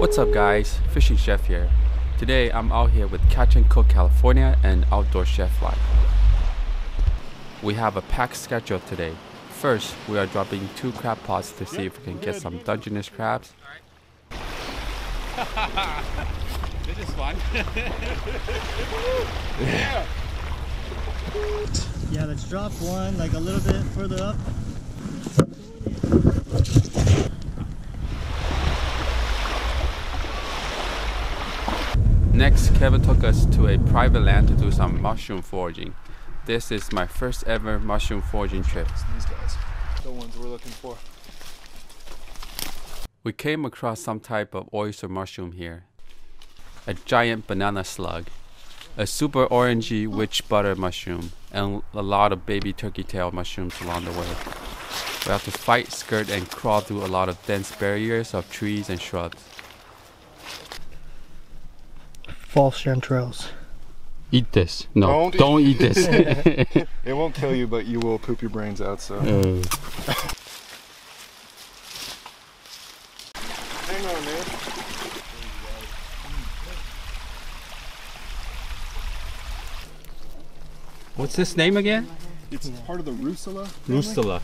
What's up guys, Fishing Chef here. Today I'm out here with Catch and Cook California and Outdoor Chef Life. We have a packed schedule today. First, we are dropping two crab pots to see if we can get some Dungeness crabs. this is fun. Yeah, yeah, let's drop one like a little bit further up. Next, Kevin took us to a private land to do some mushroom foraging. This is my first ever mushroom foraging trip. These guys, the ones we're looking for. We came across some type of oyster mushroom here. A giant banana slug, a super orangey witch butter mushroom, and a lot of baby turkey tail mushrooms along the way. We have to fight, skirt, and crawl through a lot of dense barriers of trees and shrubs. False chanterelles. Eat this. No, Don't don't, eat this. It won't kill you, but you will poop your brains out. So Uh, hang on, man. what's this name again? It's part of the Russula. family. Rustula.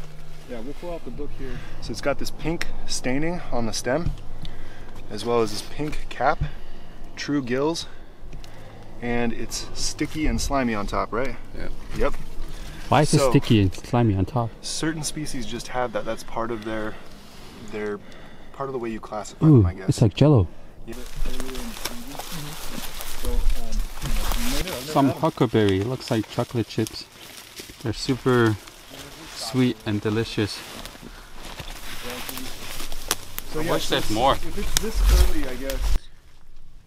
Yeah, we'll pull out the book here. So it's got this pink staining on the stem, as well as this pink cap, true gills, and it's sticky and slimy on top, right? Yeah. Yep. Why is it sticky and slimy on top? Certain species just have that. That's part of their, their, part of the way you classify Ooh, them, I guess. it's like jello. Yeah. Um, Some huckleberry. It looks like chocolate chips. They're super sweet and delicious. So I wish so there's more. If it's this early, I guess.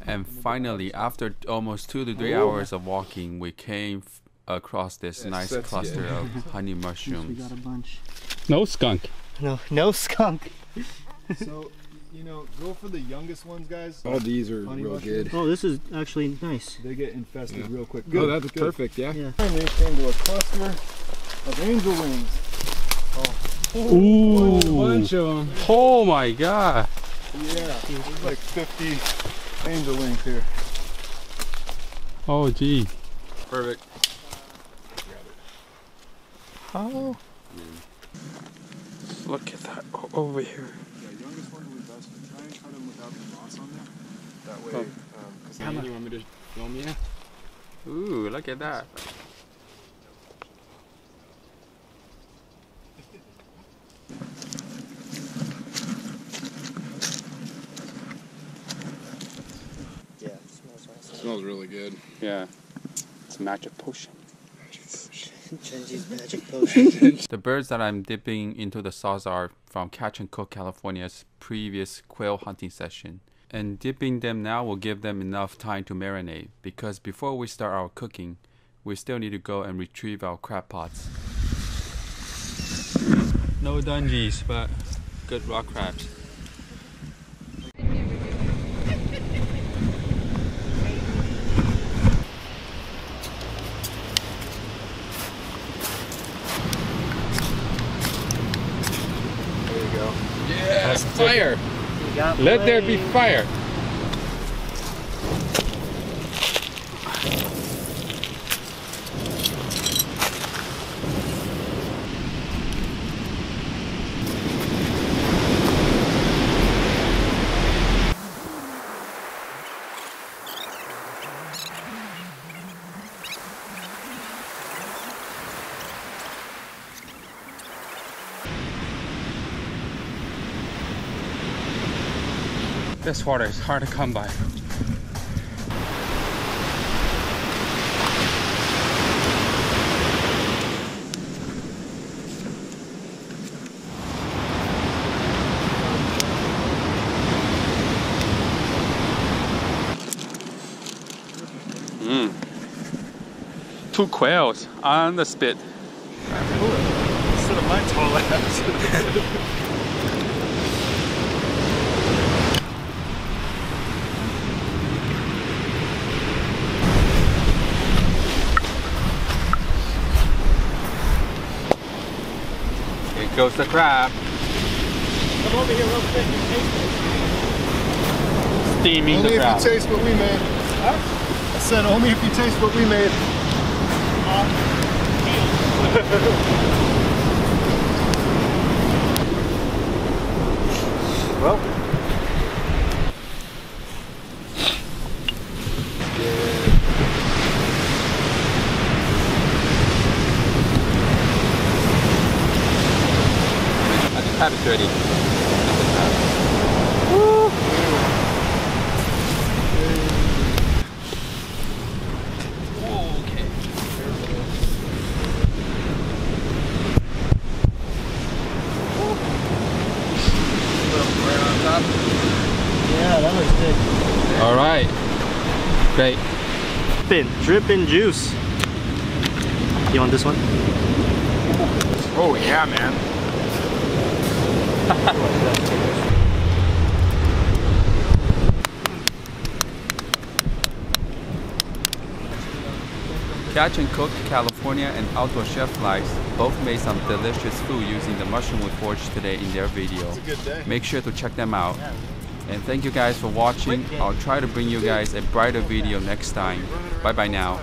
And finally, after almost two to three hours of walking, we came f- across this nice that's cluster of honey We mushrooms. got a bunch. No skunk. No, no skunk. So, you know, go for the youngest ones, guys. All these are Honey real mushrooms. good. Oh, this is actually nice. They get infested real quick. Oh, that's perfect. Yeah. Yeah. And they came to a cluster of angel wings. Ooh! Bunch of them. Oh my god! Yeah, there's like 50 angel wings here. Oh gee. Perfect. Oh. Look at that over here. Yeah, youngest ones will be best. Try and cut them without the moss on them. That way, Oh. um, cause How you want me to film you? Ooh, look at that. Smells really good. Yeah. It's magic potion. Magic potion. The birds that I'm dipping into the sauce are from Catch and Cook California's previous quail hunting session. And dipping them now will give them enough time to marinate because before we start our cooking, we still need to go and retrieve our crab pots. No Dungeness, but good rock crabs. Fire. Let there be fire. This water is hard to come by. Mm. Two quails on the spit. Instead of my tall ass. Goes the crab. Come over here real quick and taste it. steaming Only the if crab. you taste what we made. I said only if you taste what we made. Uh, well. I just have it ready. Right on top. Yeah, that looks good. All right. Great. Dripping, dripping juice. You want this one? Oh yeah, man. Catch and Cook California and Outdoor Chef Lives both made some delicious food using the mushroom we forged today in their video. It's a good day. Make sure to check them out. And thank you guys for watching. I'll try to bring you guys a brighter video next time. Bye bye now.